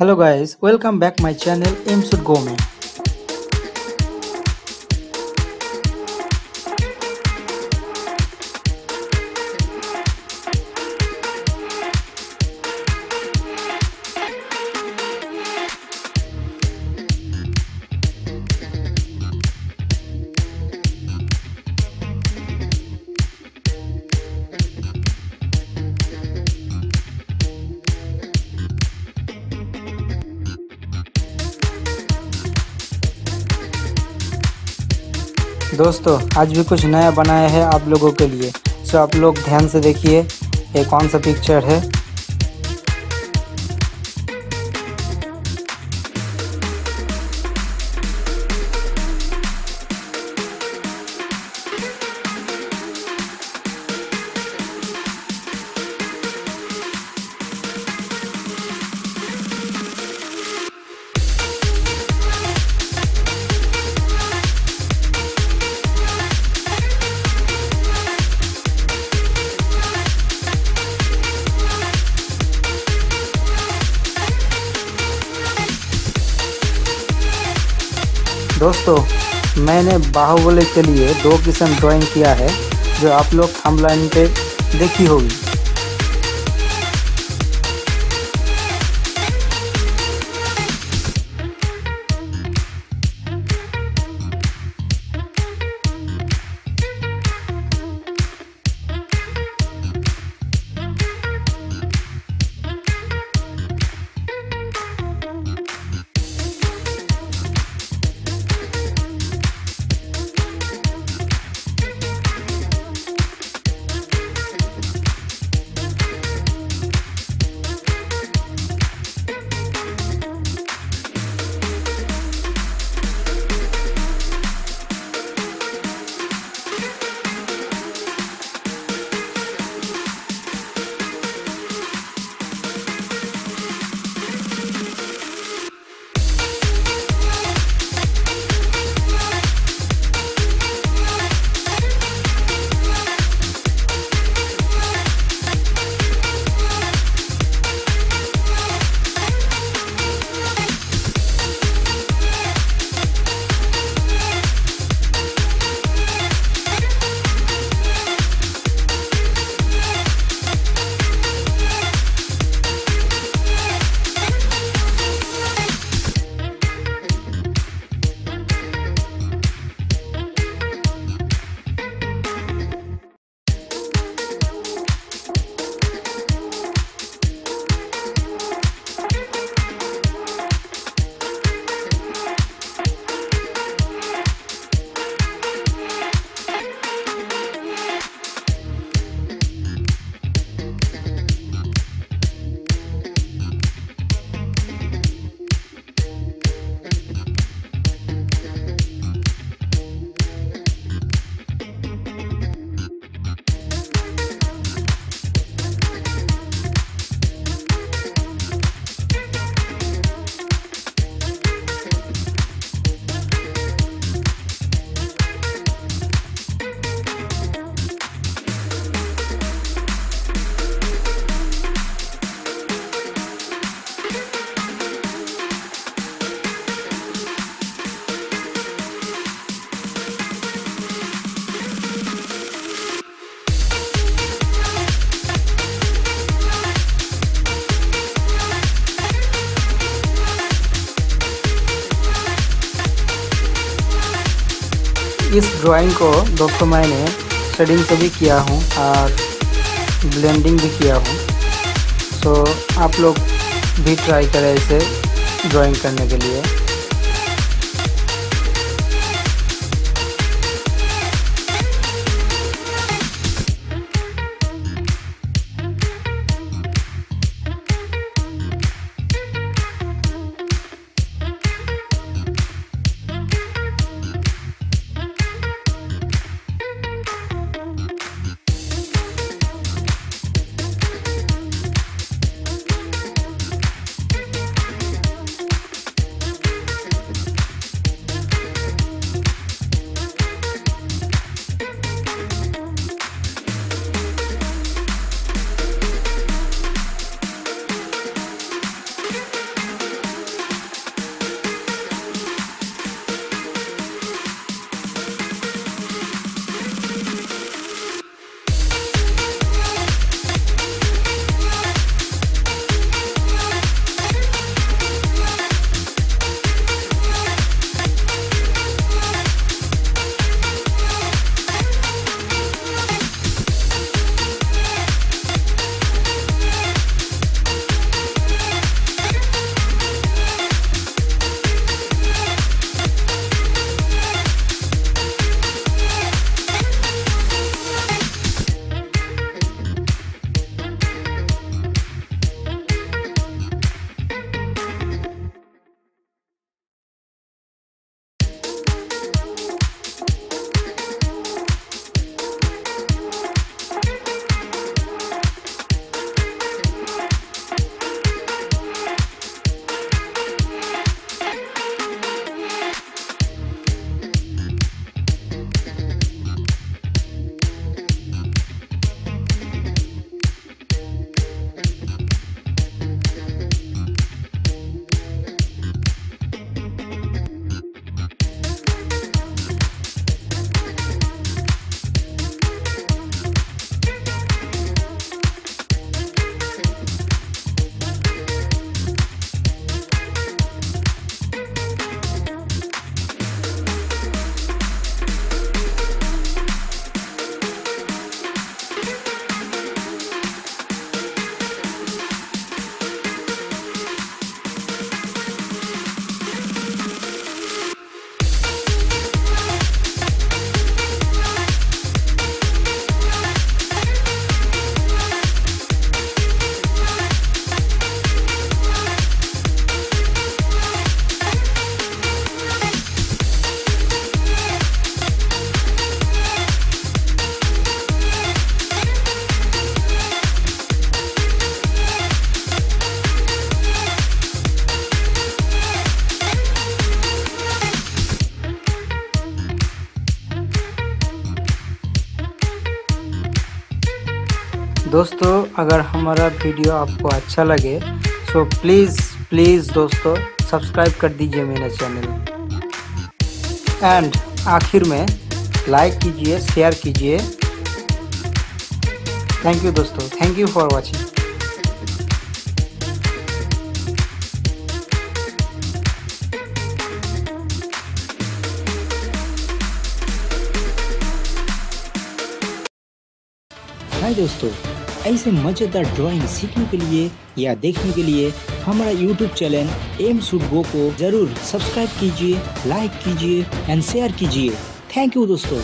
Hello guys, welcome back my channel Aim Should दोस्तों, आज भी कुछ नया बनाया है आप लोगों के लिए। सो आप लोग ध्यान से देखिए, ये कौन सा पिक्चर है? दोस्तों, मैंने बाहुबली के लिए दो किस्म ड्राइंग किया है, जो आप लोग हम लाइन पे देखी होगी। इस ड्राइंग को दोस्तों मैंने शेडिंग से भी किया हूँ और ब्लेंडिंग भी किया हूँ। सो आप लोग भी ट्राई करें इसे ड्राइंग करने के लिए। दोस्तों, अगर हमारा वीडियो आपको अच्छा लगे तो प्लीज़ प्लीज़ दोस्तों सब्सक्राइब कर दीजिए मेरा चैनल एंड आखिर में लाइक कीजिए शेयर कीजिए। थैंक यू दोस्तों थैंक यू फॉर वॉचिंग दोस्तों ऐसे मज़ेदार ड्राइंग सीखने के लिए या देखने के लिए हमारा YouTube channel M should go को ज़रूर सब्सक्राइब कीजिए लाइक कीजिए एंड शेयर कीजिए। थैंक यू दोस्तों।